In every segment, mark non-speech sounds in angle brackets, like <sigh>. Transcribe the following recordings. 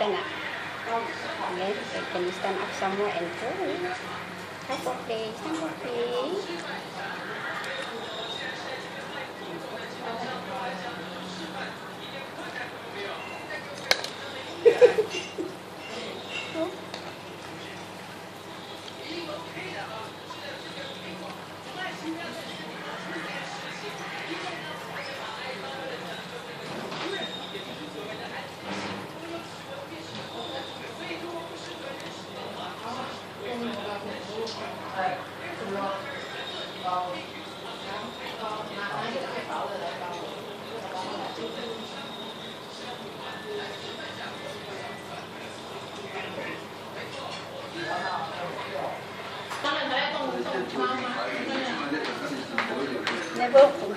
kita nak Okay, so can stand up somewhere and go. Stand up, please. Stand up, please. Never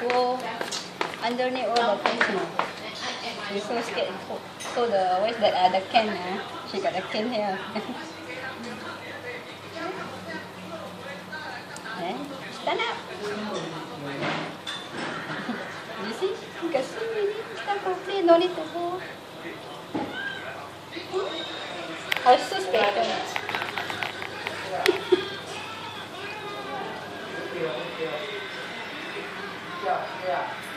go underneath all the fence now. You so scared. So the what's that? Uh, the can. Uh, <laughs> she got the can here. <laughs> Anna Mais si, je t'ai apporté dans les tableaux. Oh, I suspect it. Yeah.